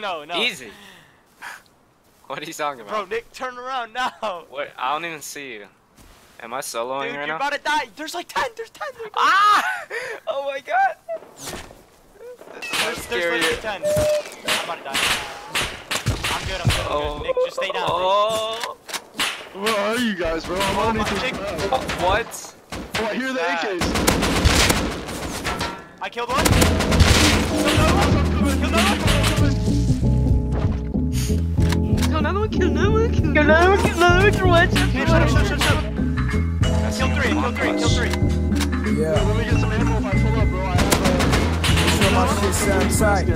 no, no. Easy. what are you talking about? Bro. Nick, turn around now. What? I don't even see you. Am I soloing Dude, right you're now? about to die. There's like 10. There's 10. There's, Ah! Oh my god! there's, there's scary. literally 10. I'm about to die. I'm good. I'm good. I'm Oh. good. Nick, just stay down. Oh. Where are you guys, bro? I'm Oh, on my anything. chick- Uh, What? Oh, I hear the that? AKs. I killed one. Another one, kill one, Shut kill up, shut up, shut up. Kill three. Kill three. Kill three. Yeah. Let me get some ammo if I pull up, bro. I have uh, Sure my shit sound tight.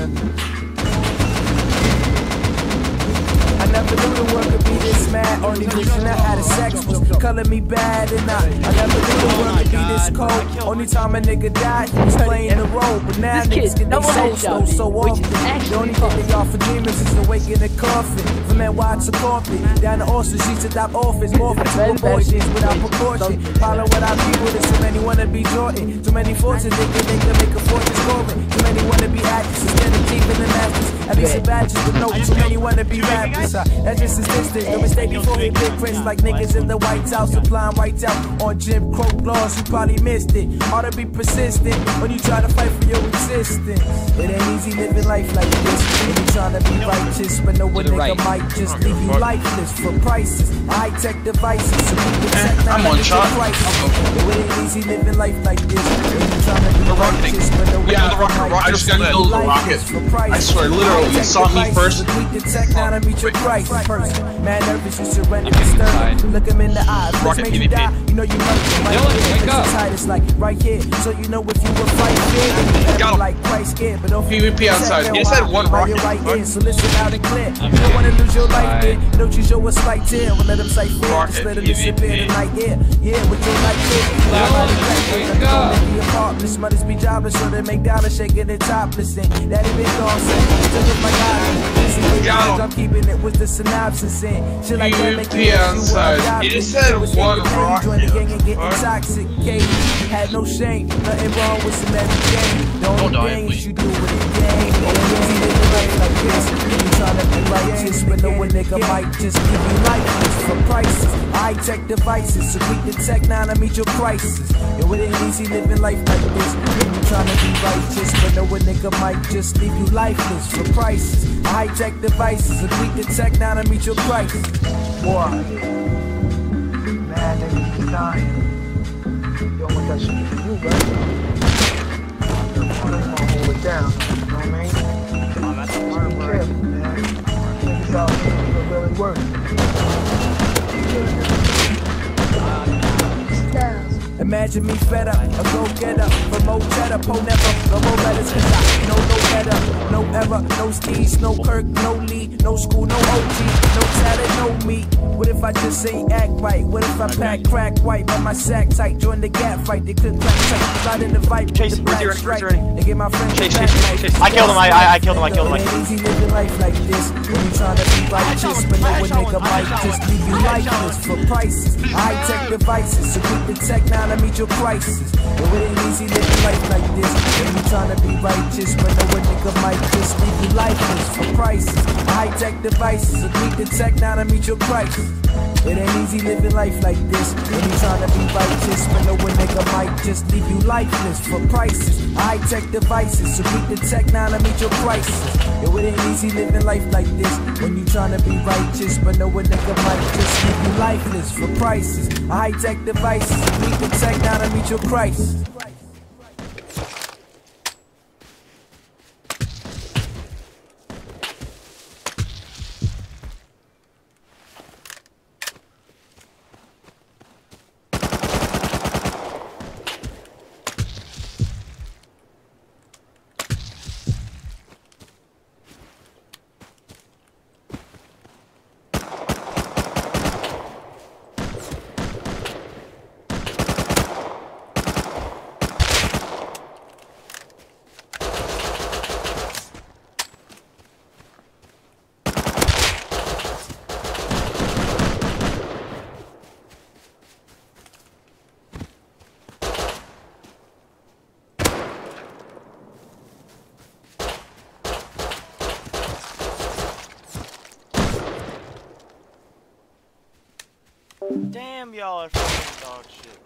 I never knew the world could be this mad. Only reason I had a sex was color me bad, and I, I never knew the world could be this cold. Only time a nigga died, he was playing the role. But now niggas get their one soul has stole so often. The only thing they offer dreamers is awake in the coffin. From that wide to carpet, down to Austin streets, adopt office, more for two abortions without precaution. Follow what I people, there's too many wanna be Jordan. Too many fortunes, they can, they can make a fortune scoring. Too many wanna be actors instead of keeping the masters. At least some badges, but no, too many wanna be rappers. Uh, that's just a distance. No mistake before we big prints like niggas in the White House supplying whites out on Jim Crow laws. You probably missed it. Hard to be persistent when you try to fight for your existence. It ain't easy living life like this. When you trying to be righteous, but no one To nigga right. might just leave you lifeless for prices. High tech devices. So we can eh, check I'm now one that shot. It ain't easy living life like this. When you trying to be The rocket. righteous, but no one the nigga rocket, might rocket. I just gotta leave you the rocket. lifeless for prices. I swear, literally, you saw me first. we can now to meet your price first. Man, nervous, you surrender I'm to getting stern. inside. Look him in the eye. If this Rocket made you die, you know you might might Dylan, get wake up. inside. It's like right here, so you know if you were fight fair, then you Got him. like Christ scared. But don't PvP forget to outside. check He just had one while you're rocket. right here, so listen loud and clear. You don't wanna lose your life, man. Don't you show a slight tear. Well, let them say fear. Just let them disappear PvP. tonight. Yeah, yeah, with your light clear. Fly by the wake up. Don't the apartments, be jobless, so they make dollars shaking it topless. And that ain't been gone since. Still look like I This is the Got him. I'm keeping it with the synopsis and shit like that make PvP you outside. He just said one Join the gang and get intoxicated. Had no shame, nothing wrong with some every game. The only die, thing please. is you do with the game. Oh, and you live the life like this. You tryna be righteous, but no one nigga might just give you lifeless for prices. High tech devices, so we detect now to meet your crisis. Yo, it ain't easy living life like this. You tryna be righteous, but no one nigga might just leave you lifeless for prices. High tech devices, so we detect now to meet your crisis. Boy. Man, niggas dying. Yo, what that shit for you, right? I'm gonna hold it down. You know what I mean? Just be careful, man. Niggas out here really working. Imagine me fed up, a go getter, more cheddar, po never, no more letters, cause I no better, no ever, no steez, no Kirk, no Lee, no school, no OG, no talent, no me. What if I just ain't act right? What if I pack crack white, but my sack tight, join the gap fight, they could crack tight, slide in the vibe, Chase, the where's black he running? stripe, Where's he running? they get my friends Chase, chase, chase, chase. I killed him, I- I- I killed him, I killed him, I- It ain't easy living life like this, when you tryna be righteous, but no one nigga might just leave you lifeless for prices. High tech devices, so keep the tech now to meet your crisis. Yo, it ain't easy living life like this. When you tryna be righteous, but no one nigga might just leave you lifeless for prices. High tech devices, keep the tech now to meet your price. It ain't easy living life like this. When you tryna be righteous, but no one nigga might just leave you lifeless for prices. High tech devices, so keep the tech now to meet your. Yo, it ain't easy living life like this. When you tryna be righteous, but no one nigga might just leave you lifeless for prices. High tech devices, so keep the tech now to meet your crisis. Damn, y'all are fucking dog shit.